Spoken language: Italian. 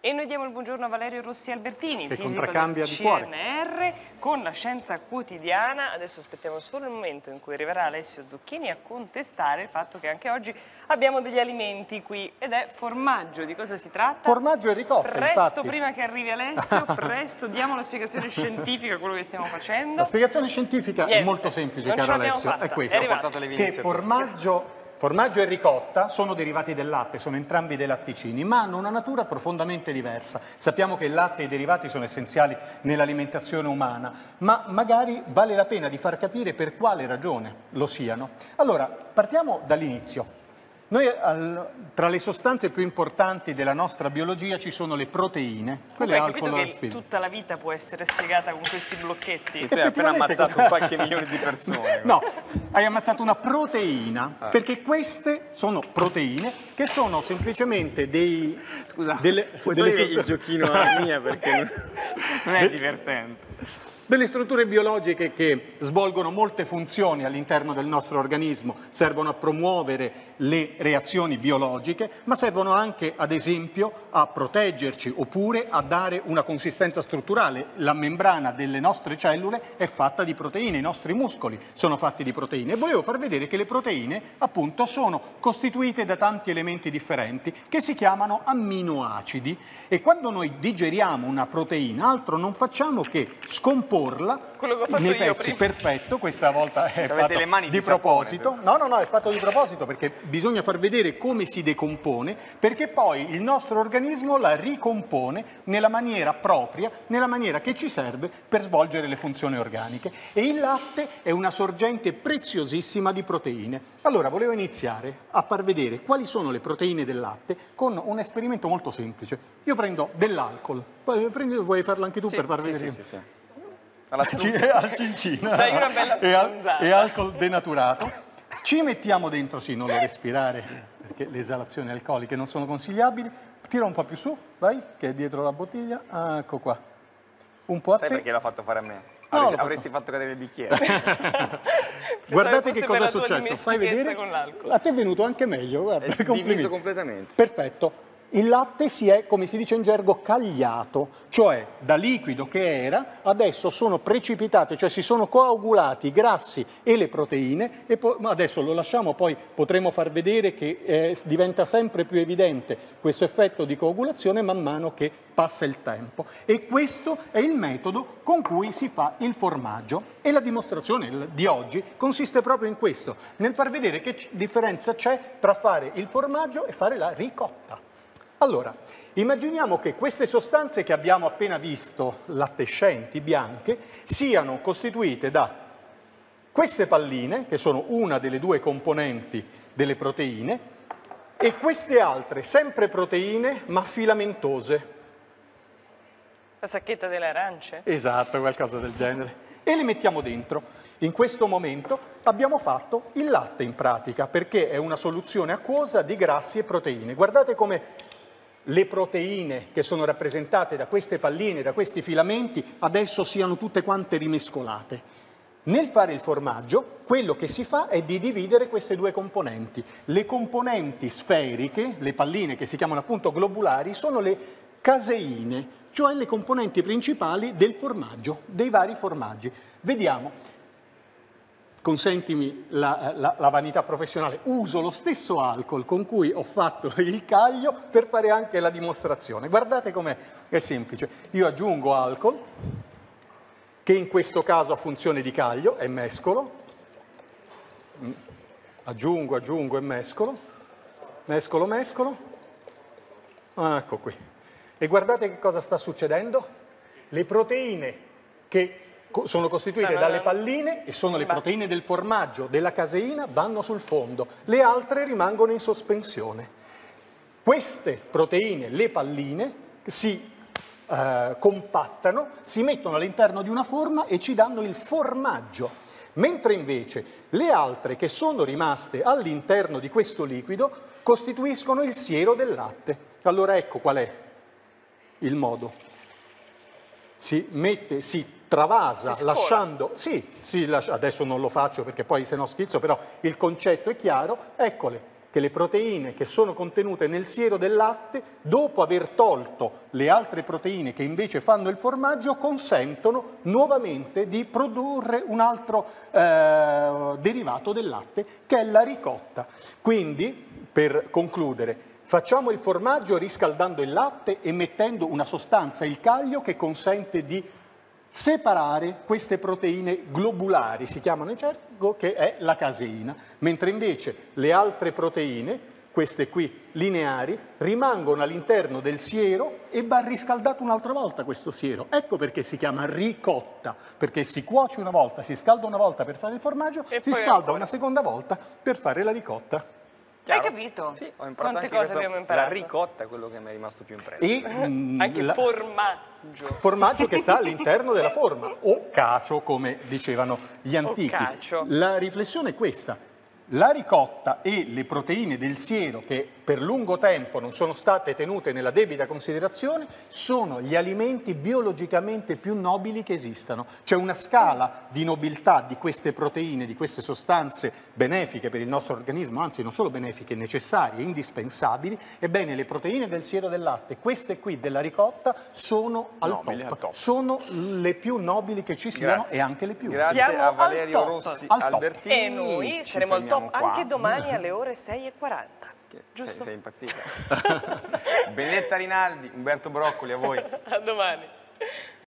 E noi diamo il buongiorno a Valerio Rossi Albertini, che fisico del contraccambia di cuore. CNR, con la scienza quotidiana. Adesso aspettiamo solo il momento in cui arriverà Alessio Zucchini a contestare il fatto che anche oggi abbiamo degli alimenti qui ed è formaggio. Di cosa si tratta? Formaggio e ricotta, Presto, infatti. prima che arrivi Alessio, presto diamo la spiegazione scientifica a quello che stiamo facendo. La spiegazione scientifica Niente, è molto semplice, non caro Alessio, fatta, è è questa. che formaggio, formaggio e ricotta sono derivati del latte, sono entrambi dei latticini, ma hanno una natura profondamente diversa. Sappiamo che il latte e i derivati sono essenziali nell'alimentazione umana, ma magari vale la pena di far capire per quale ragione lo siano. Allora, partiamo dall'inizio. Noi, al- tra le sostanze più importanti della nostra biologia ci sono le proteine, quelle capito alcol che spirito. tutta la vita può essere spiegata con questi blocchetti? Tu hai appena ammazzato qualche milione di persone. No, hai ammazzato una proteina, Ah. perché queste sono proteine che sono semplicemente dei... Scusa, delle, puoi delle il giochino alla mia perché non, non è divertente. Delle strutture biologiche che svolgono molte funzioni all'interno del nostro organismo, servono a promuovere le reazioni biologiche, ma servono anche, ad esempio, a proteggerci oppure a dare una consistenza strutturale. La membrana delle nostre cellule è fatta di proteine, i nostri muscoli sono fatti di proteine. E volevo far vedere che le proteine, appunto, sono costituite da tanti elementi differenti che si chiamano amminoacidi e quando noi digeriamo una proteina, altro non facciamo che scomporla Quello che ho fatto nei io pezzi. prima. Perfetto, questa volta è avete fatto le mani di di sapone, proposito. No, no, no, è fatto di proposito perché bisogna far vedere come si decompone perché poi il nostro organismo la ricompone nella maniera propria, nella maniera che ci serve per svolgere le funzioni organiche. E il latte è una sorgente preziosissima di proteine. Allora, volevo iniziare a far vedere quali sono le proteine del latte con un esperimento molto semplice. Io prendo dell'alcol, vuoi farlo anche tu per far sì, vedere? sì, sì, sì. Alla al cincino Dai una bella e, al- e alcol denaturato. Ci mettiamo dentro, sì, non lo respirare perché le esalazioni alcoliche non sono consigliabili. Tira un po' più su, vai, che è dietro la bottiglia. Ah, ecco qua. Un po' a Sai te. perché l'ha fatto fare a me? No, Avresti, avresti fatto cadere il bicchiere. Guardate che cosa è successo. Fai vedere. con l'alcol. A te è venuto anche meglio, guarda. È complimenti. diviso completamente. Perfetto. Il latte si è, come si dice in gergo, cagliato, cioè da liquido che era, adesso sono precipitate, cioè si sono coagulati i grassi e le proteine e adesso lo lasciamo, poi potremo far vedere che eh, diventa sempre più evidente questo effetto di coagulazione man mano che passa il tempo. E questo è il metodo con cui si fa il formaggio. E la dimostrazione di oggi consiste proprio in questo, nel far vedere che differenza c'è tra fare il formaggio e fare la ricotta. Allora, immaginiamo che queste sostanze che abbiamo appena visto, lattescenti, bianche, siano costituite da queste palline, che sono una delle due componenti delle proteine, e queste altre, sempre proteine, ma filamentose. La sacchetta delle arance? Esatto, qualcosa del genere. E le mettiamo dentro. In questo momento abbiamo fatto il latte in pratica, perché è una soluzione acquosa di grassi e proteine. Guardate come le proteine che sono rappresentate da queste palline, da questi filamenti, adesso siano tutte quante rimescolate. Nel fare il formaggio, quello che si fa è di dividere queste due componenti. Le componenti sferiche, le palline che si chiamano appunto globulari, sono le caseine, cioè le componenti principali del formaggio, dei vari formaggi. Vediamo. Consentimi la, la- la vanità professionale, uso lo stesso alcol con cui ho fatto il caglio per fare anche la dimostrazione. Guardate com'è, è semplice. Io aggiungo alcol, che in questo caso ha funzione di caglio, e mescolo. Mm. Aggiungo, aggiungo e mescolo. Mescolo, mescolo. Ah, Ecco qui. E guardate che cosa sta succedendo. Le proteine che sono costituite dalle palline e sono le proteine del formaggio, della caseina, vanno sul fondo. Le altre rimangono in sospensione. Queste proteine, le palline, si eh, compattano, si mettono all'interno di una forma e ci danno il formaggio. Mentre invece le altre che sono rimaste all'interno di questo liquido costituiscono il siero del latte. Allora ecco qual è il modo. Si mette, si travasa lasciando, sì, lascia- adesso non lo faccio perché poi se no schizzo, però il concetto è chiaro, eccole, che le proteine che sono contenute nel siero del latte, dopo aver tolto le altre proteine che invece fanno il formaggio, consentono nuovamente di produrre un altro eh, derivato del latte, che è la ricotta. Quindi, per concludere, facciamo il formaggio riscaldando il latte e mettendo una sostanza, il caglio, che consente di separare queste proteine globulari, si chiamano in gergo, che è la caseina, mentre invece le altre proteine, queste qui lineari, rimangono all'interno del siero e va riscaldato un'altra volta questo siero. Ecco perché si chiama ricotta, perché si cuoce una volta, si scalda una volta per fare il formaggio, E si scalda ancora. una seconda volta per fare la ricotta. Hai Chiaro? capito? Sì, ho imparato Quante anche cose abbiamo imparato? La ricotta è quello che mi è rimasto più impresso. E mm, Anche la- formaggio. formaggio che sta all'interno della forma, o cacio come dicevano gli antichi. cacio. La riflessione è questa. La ricotta e le proteine del siero che per lungo tempo non sono state tenute nella debita considerazione sono gli alimenti biologicamente più nobili che esistano. C'è una scala di nobiltà di queste proteine, di queste sostanze benefiche per il nostro organismo, anzi non solo benefiche, necessarie, indispensabili. Ebbene, le proteine del siero del latte, queste qui della ricotta, sono al, Nobili, top. al top. Sono le più nobili che ci siano Grazie. e anche le più. Grazie Siamo a al Valerio. Rossi Al. Albertini. E noi saremo al top qua. anche domani alle ore 6.40. Che- Giusto? Sei, sei impazzita. Benedetta Rinaldi, Umberto Broccoli, a voi. A domani.